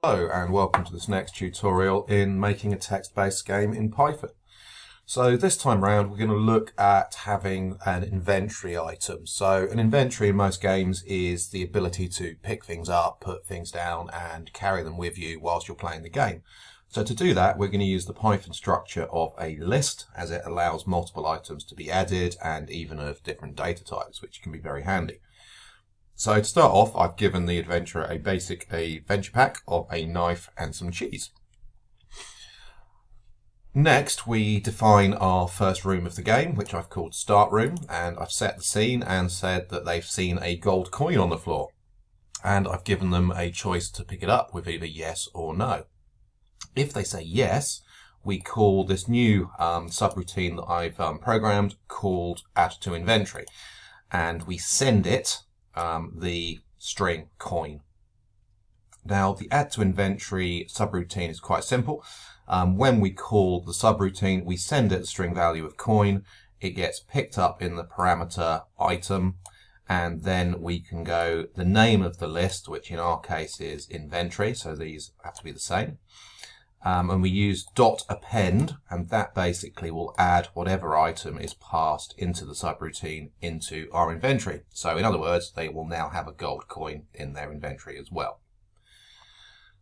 Hello and welcome to this next tutorial in making a text-based game in Python. So this time around we're going to look at having an inventory item. So an inventory in most games is the ability to pick things up, put things down and carry them with you whilst you're playing the game. So to do that we're going to use the Python structure of a list as it allows multiple items to be added and even of different data types which can be very handy. So to start off, I've given the adventurer a basic adventure pack of a knife and some cheese. Next, we define our first room of the game, which I've called Start Room, and I've set the scene and said that they've seen a gold coin on the floor. And I've given them a choice to pick it up with either yes or no. If they say yes, we call this new um, subroutine that I've um, programmed called add to inventory. And we send it um, the string coin. Now the add to inventory subroutine is quite simple. Um, when we call the subroutine, we send it string value of coin. It gets picked up in the parameter item, and then we can go the name of the list, which in our case is inventory, so these have to be the same. Um, and we use dot append, and that basically will add whatever item is passed into the subroutine into our inventory. So in other words, they will now have a gold coin in their inventory as well.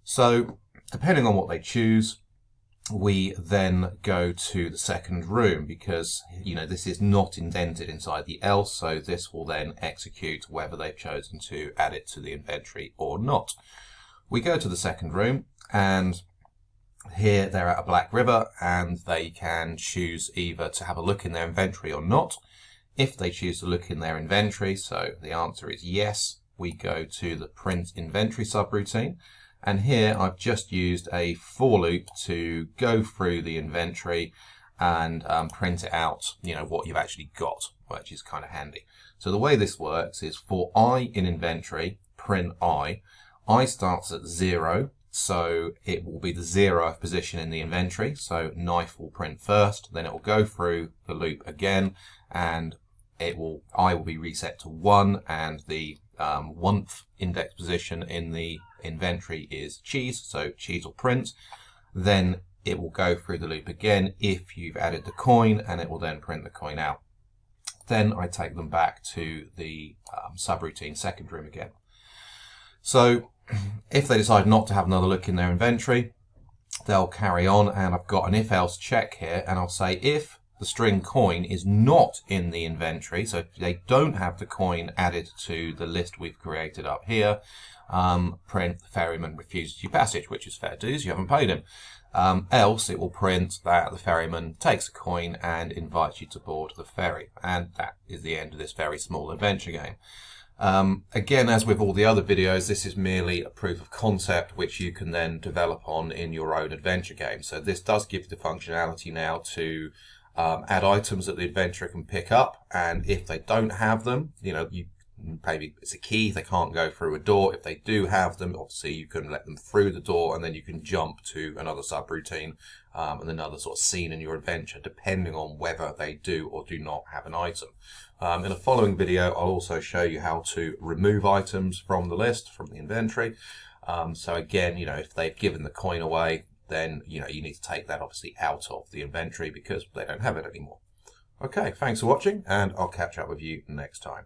So depending on what they choose, we then go to the second room because you know this is not indented inside the else so this will then execute whether they've chosen to add it to the inventory or not. We go to the second room and here they're at a Black River and they can choose either to have a look in their inventory or not. If they choose to look in their inventory, so the answer is yes, we go to the print inventory subroutine. And here I've just used a for loop to go through the inventory and um, print it out, you know, what you've actually got, which is kind of handy. So the way this works is for i in inventory, print i, i starts at zero so it will be the zeroth position in the inventory. So knife will print first, then it will go through the loop again, and it will I will be reset to one, and the um, oneth index position in the inventory is cheese. So cheese will print. Then it will go through the loop again if you've added the coin, and it will then print the coin out. Then I take them back to the um, subroutine second room again. So if they decide not to have another look in their inventory, they'll carry on and I've got an if else check here and I'll say if the string coin is not in the inventory, so if they don't have the coin added to the list we've created up here, um, print the ferryman refuses you passage, which is fair dues, you haven't paid him. Um, else it will print that the ferryman takes a coin and invites you to board the ferry. And that is the end of this very small adventure game. Um, again, as with all the other videos, this is merely a proof of concept which you can then develop on in your own adventure game. So this does give the functionality now to um, add items that the adventurer can pick up, and if they don't have them, you know, you maybe it's a key, they can't go through a door. If they do have them, obviously you can let them through the door and then you can jump to another subroutine um, and another sort of scene in your adventure, depending on whether they do or do not have an item. Um, in a following video, I'll also show you how to remove items from the list, from the inventory. Um, so again, you know, if they've given the coin away, then, you know, you need to take that obviously out of the inventory because they don't have it anymore. Okay, thanks for watching and I'll catch up with you next time.